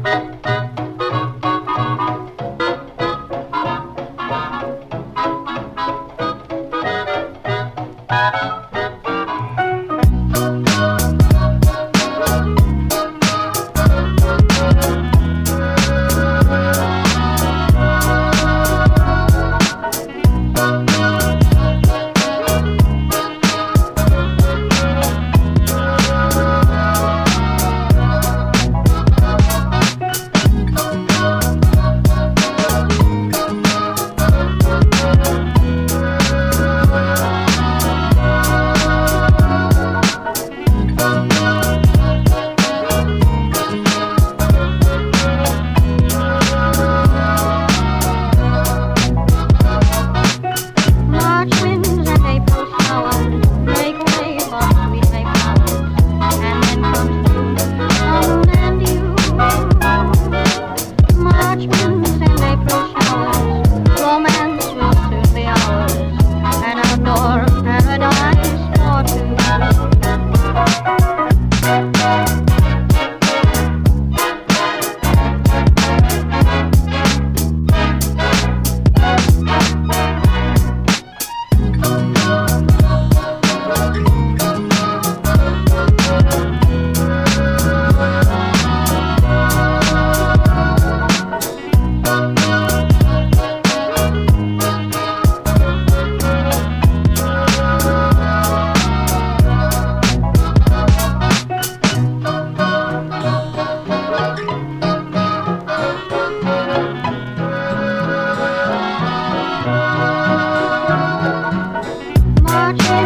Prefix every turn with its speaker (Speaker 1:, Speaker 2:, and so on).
Speaker 1: Música Okay.